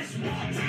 It's what.